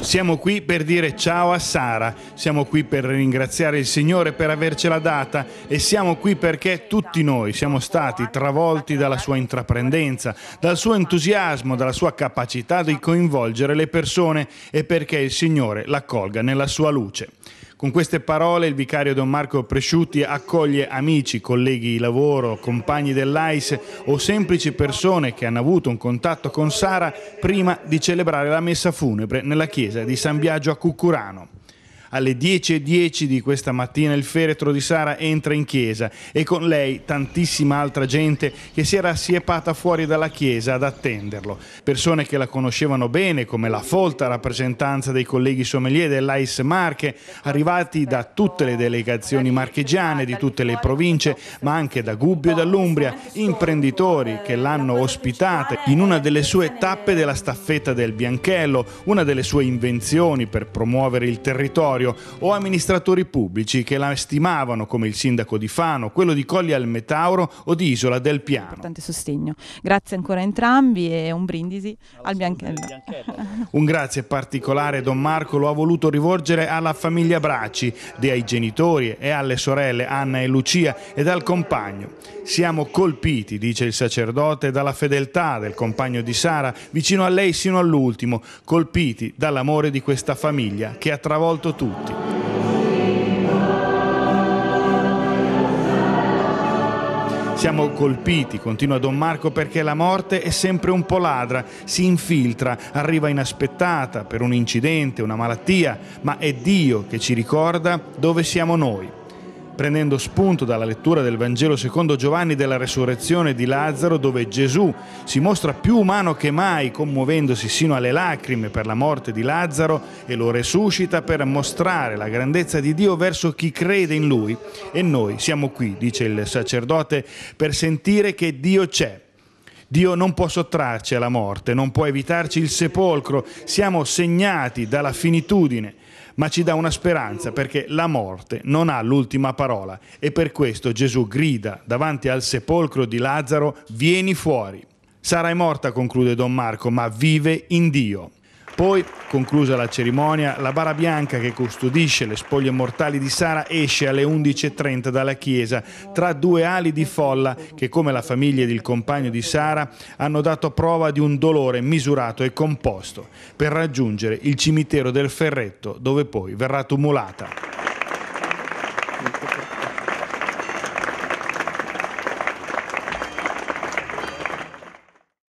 Siamo qui per dire ciao a Sara, siamo qui per ringraziare il Signore per avercela data e siamo qui perché tutti noi siamo stati travolti dalla sua intraprendenza, dal suo entusiasmo, dalla sua capacità di coinvolgere le persone e perché il Signore l'accolga nella sua luce. Con queste parole il vicario Don Marco Presciutti accoglie amici, colleghi di lavoro, compagni dell'AIS o semplici persone che hanno avuto un contatto con Sara prima di celebrare la messa funebre nella chiesa di San Biagio a Cuccurano alle 10.10 di questa mattina il feretro di Sara entra in chiesa e con lei tantissima altra gente che si era assiepata fuori dalla chiesa ad attenderlo. Persone che la conoscevano bene come la folta rappresentanza dei colleghi sommelier dell'AIS Marche, arrivati da tutte le delegazioni marchigiane di tutte le province, ma anche da Gubbio e dall'Umbria, imprenditori che l'hanno ospitata in una delle sue tappe della staffetta del Bianchello, una delle sue invenzioni per promuovere il territorio territorio o amministratori pubblici che la stimavano come il sindaco di Fano, quello di Colli al Metauro o di Isola del Piano. Importante sostegno. Grazie ancora a entrambi e un brindisi al Bianchello. un grazie particolare Don Marco lo ha voluto rivolgere alla famiglia Bracci, ai genitori e alle sorelle Anna e Lucia ed al compagno. Siamo colpiti, dice il sacerdote, dalla fedeltà del compagno di Sara vicino a lei sino all'ultimo, colpiti dall'amore di questa famiglia che ha travolto tutti tutti. Siamo colpiti, continua Don Marco, perché la morte è sempre un po' ladra, si infiltra, arriva inaspettata per un incidente, una malattia, ma è Dio che ci ricorda dove siamo noi prendendo spunto dalla lettura del Vangelo secondo Giovanni della resurrezione di Lazzaro, dove Gesù si mostra più umano che mai, commuovendosi sino alle lacrime per la morte di Lazzaro e lo resuscita per mostrare la grandezza di Dio verso chi crede in lui. E noi siamo qui, dice il sacerdote, per sentire che Dio c'è. Dio non può sottrarci alla morte, non può evitarci il sepolcro, siamo segnati dalla finitudine ma ci dà una speranza perché la morte non ha l'ultima parola e per questo Gesù grida davanti al sepolcro di Lazzaro, vieni fuori. Sarai morta, conclude Don Marco, ma vive in Dio. Poi, conclusa la cerimonia, la bara bianca che custodisce le spoglie mortali di Sara esce alle 11.30 dalla chiesa tra due ali di folla che, come la famiglia ed il compagno di Sara, hanno dato prova di un dolore misurato e composto per raggiungere il cimitero del Ferretto dove poi verrà tumulata.